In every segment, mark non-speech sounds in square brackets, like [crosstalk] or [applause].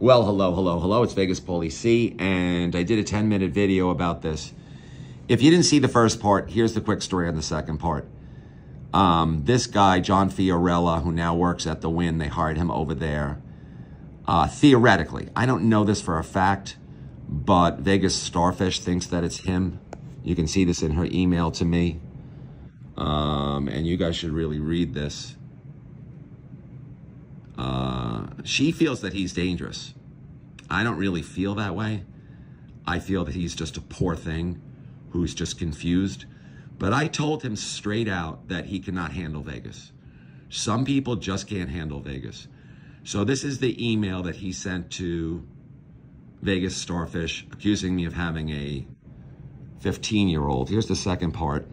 Well, hello, hello, hello. It's Vegas Pauly C, and I did a 10 minute video about this. If you didn't see the first part, here's the quick story on the second part. Um, this guy, John Fiorella, who now works at the Wynn, they hired him over there. Uh, theoretically, I don't know this for a fact, but Vegas Starfish thinks that it's him. You can see this in her email to me. Um, and you guys should really read this. Uh, she feels that he's dangerous. I don't really feel that way. I feel that he's just a poor thing who's just confused. But I told him straight out that he cannot handle Vegas. Some people just can't handle Vegas. So this is the email that he sent to Vegas Starfish accusing me of having a 15 year old. Here's the second part.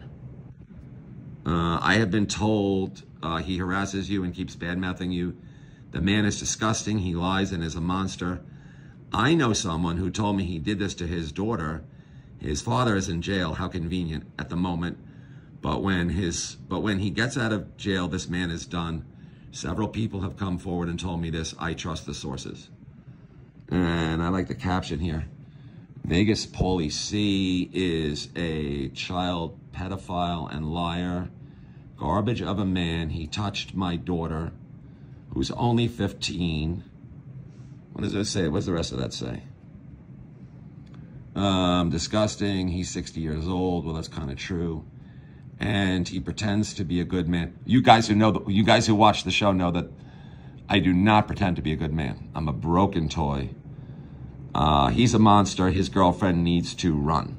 Uh, I have been told uh, he harasses you and keeps bad mouthing you. The man is disgusting. He lies and is a monster. I know someone who told me he did this to his daughter. His father is in jail. How convenient at the moment. But when his but when he gets out of jail, this man is done. Several people have come forward and told me this. I trust the sources. And I like the caption here. Vegas Pauly C is a child pedophile and liar. Garbage of a man. He touched my daughter, who's only 15. What does it say? What does the rest of that say? Um, disgusting. He's 60 years old. Well, that's kind of true. And he pretends to be a good man. You guys who know, you guys who watch the show know that I do not pretend to be a good man. I'm a broken toy. Uh, he's a monster. His girlfriend needs to run.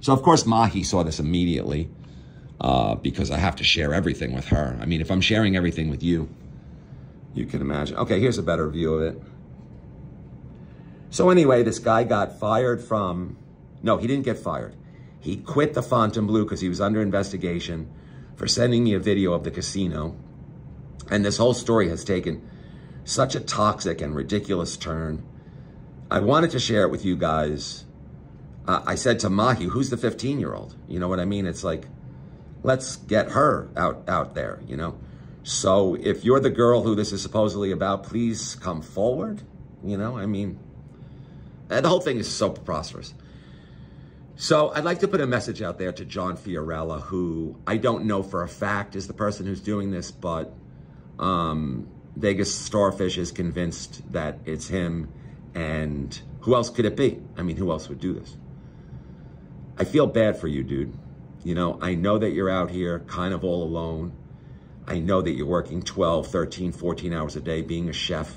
So, of course, Mahi saw this immediately uh, because I have to share everything with her. I mean, if I'm sharing everything with you, you can imagine. Okay, here's a better view of it. So anyway, this guy got fired from, no, he didn't get fired. He quit the Fontainebleau because he was under investigation for sending me a video of the casino. And this whole story has taken such a toxic and ridiculous turn. I wanted to share it with you guys. Uh, I said to Mahi, who's the 15 year old? You know what I mean? It's like, let's get her out, out there, you know? So if you're the girl who this is supposedly about, please come forward. You know, I mean, the whole thing is so preposterous. So I'd like to put a message out there to John Fiorella, who I don't know for a fact is the person who's doing this, but um, Vegas Starfish is convinced that it's him and who else could it be? I mean, who else would do this? I feel bad for you, dude. You know, I know that you're out here kind of all alone. I know that you're working 12, 13, 14 hours a day. Being a chef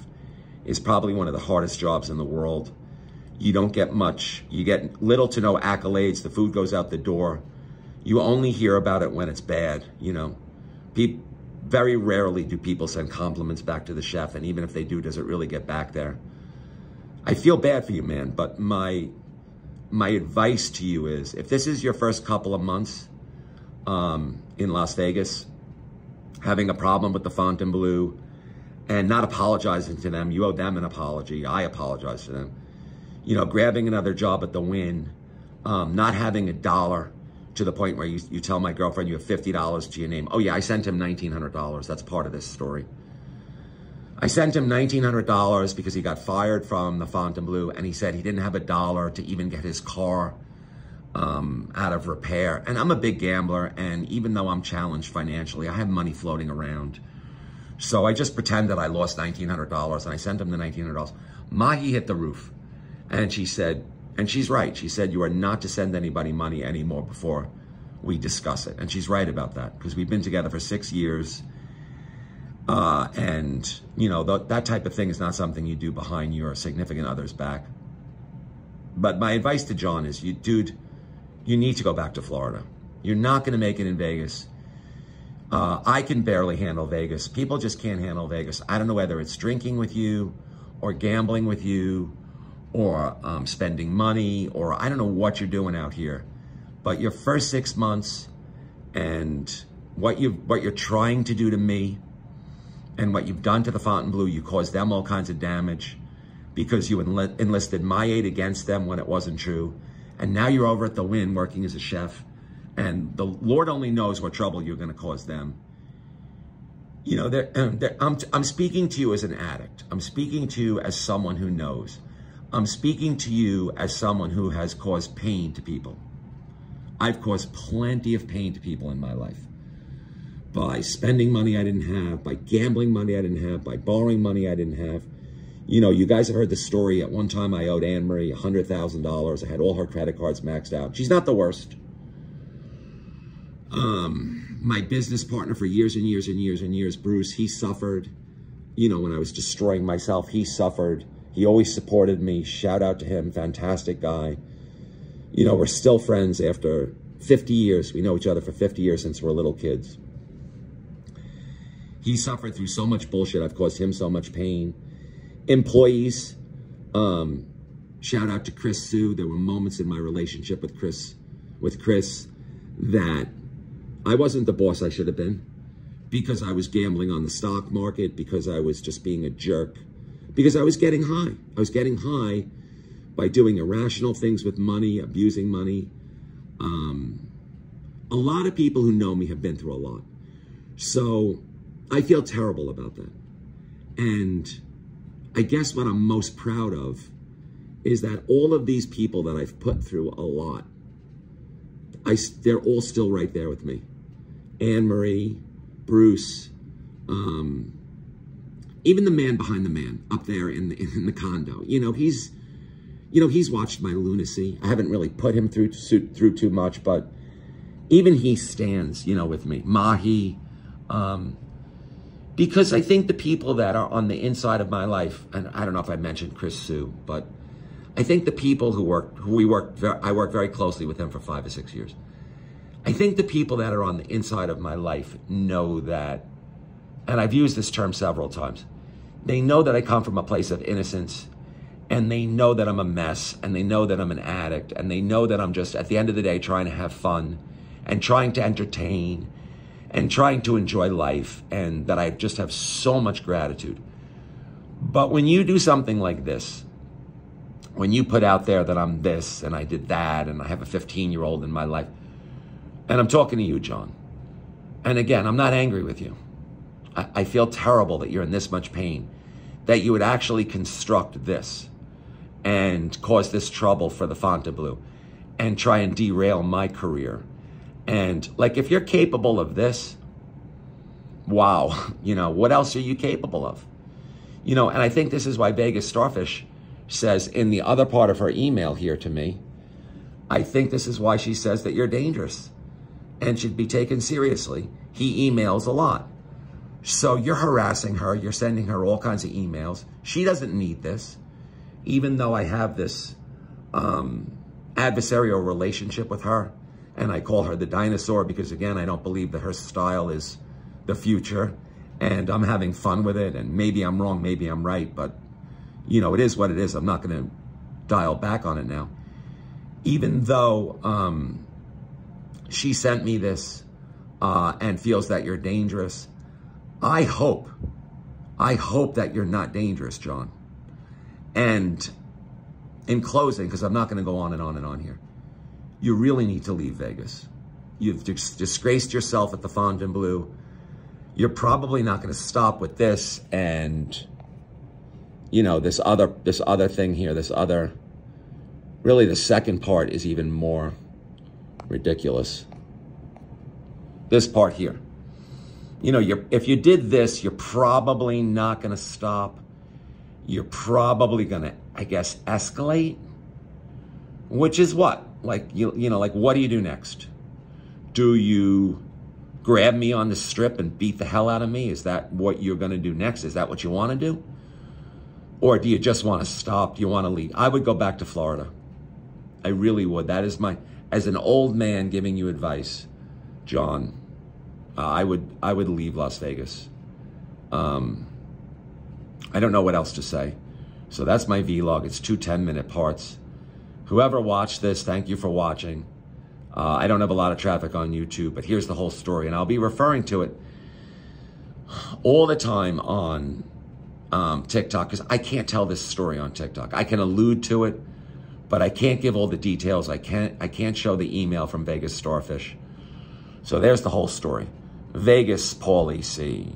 is probably one of the hardest jobs in the world. You don't get much. You get little to no accolades. The food goes out the door. You only hear about it when it's bad, you know. Pe very rarely do people send compliments back to the chef, and even if they do, does it really get back there? I feel bad for you, man, but my my advice to you is if this is your first couple of months um, in Las Vegas, having a problem with the Fontainebleau and not apologizing to them, you owe them an apology. I apologize to them. You know, grabbing another job at the Wynn, um, not having a dollar to the point where you, you tell my girlfriend you have $50 to your name. Oh, yeah, I sent him $1,900. That's part of this story. I sent him $1,900 because he got fired from the Fontainebleau and he said he didn't have a dollar to even get his car um, out of repair. And I'm a big gambler and even though I'm challenged financially, I have money floating around. So I just pretend that I lost $1,900 and I sent him the $1,900. Mahi hit the roof and she said, and she's right. She said, you are not to send anybody money anymore before we discuss it. And she's right about that because we've been together for six years uh, and, you know, th that type of thing is not something you do behind your significant other's back. But my advice to John is, you, dude, you need to go back to Florida. You're not going to make it in Vegas. Uh, I can barely handle Vegas. People just can't handle Vegas. I don't know whether it's drinking with you or gambling with you or um, spending money or I don't know what you're doing out here. But your first six months and what you what you're trying to do to me and what you've done to the Fontainebleau, you caused them all kinds of damage because you enli enlisted my aid against them when it wasn't true. And now you're over at the Wynn working as a chef. And the Lord only knows what trouble you're going to cause them. You know, they're, um, they're, I'm, I'm speaking to you as an addict. I'm speaking to you as someone who knows. I'm speaking to you as someone who has caused pain to people. I've caused plenty of pain to people in my life by spending money I didn't have, by gambling money I didn't have, by borrowing money I didn't have. You know, you guys have heard the story. At one time, I owed Anne Marie $100,000. I had all her credit cards maxed out. She's not the worst. Um, my business partner for years and years and years and years, Bruce, he suffered. You know, when I was destroying myself, he suffered. He always supported me. Shout out to him. Fantastic guy. You know, we're still friends after 50 years. We know each other for 50 years since we're little kids. He suffered through so much bullshit. I've caused him so much pain. Employees, um, shout out to Chris Sue. There were moments in my relationship with Chris, with Chris, that I wasn't the boss I should have been because I was gambling on the stock market, because I was just being a jerk, because I was getting high. I was getting high by doing irrational things with money, abusing money. Um, a lot of people who know me have been through a lot. So I feel terrible about that. And I guess what I'm most proud of is that all of these people that I've put through a lot, I, they're all still right there with me. Anne Marie, Bruce, um, even the man behind the man up there in the, in the condo. You know, he's, you know, he's watched my lunacy. I haven't really put him through through too much, but even he stands, you know, with me. Mahi, um, because I think the people that are on the inside of my life, and I don't know if I mentioned Chris Sue, but I think the people who work, who we work, I work very closely with him for five or six years. I think the people that are on the inside of my life know that, and I've used this term several times, they know that I come from a place of innocence and they know that I'm a mess and they know that I'm an addict and they know that I'm just at the end of the day trying to have fun and trying to entertain and trying to enjoy life and that I just have so much gratitude. But when you do something like this, when you put out there that I'm this and I did that and I have a 15 year old in my life, and I'm talking to you, John. And again, I'm not angry with you. I, I feel terrible that you're in this much pain, that you would actually construct this and cause this trouble for the Fontainebleau and try and derail my career. And like, if you're capable of this, wow, [laughs] you know, what else are you capable of? You know, and I think this is why Vegas Starfish says in the other part of her email here to me, I think this is why she says that you're dangerous and should be taken seriously. He emails a lot. So you're harassing her. You're sending her all kinds of emails. She doesn't need this. Even though I have this um, adversarial relationship with her, and I call her the dinosaur because, again, I don't believe that her style is the future, and I'm having fun with it, and maybe I'm wrong, maybe I'm right, but, you know, it is what it is. I'm not going to dial back on it now. Even though um, she sent me this uh, and feels that you're dangerous. I hope, I hope that you're not dangerous, John. And in closing, because I'm not going to go on and on and on here, you really need to leave Vegas. You've dis disgraced yourself at the Fontainebleau. You're probably not going to stop with this and, you know, this other, this other thing here, this other, really the second part is even more ridiculous. This part here. You know, you're, if you did this, you're probably not going to stop. You're probably going to, I guess, escalate. Which is what? Like, you, you know, like, what do you do next? Do you grab me on the strip and beat the hell out of me? Is that what you're going to do next? Is that what you want to do? Or do you just want to stop? Do you want to leave? I would go back to Florida. I really would. That is my, as an old man giving you advice, John, uh, I would I would leave Las Vegas. Um, I don't know what else to say. So that's my vlog. It's two 10-minute parts. Whoever watched this, thank you for watching. Uh, I don't have a lot of traffic on YouTube, but here's the whole story. And I'll be referring to it all the time on um, TikTok because I can't tell this story on TikTok. I can allude to it but I can't give all the details. I can't, I can't show the email from Vegas Starfish. So there's the whole story. Vegas Pauly C.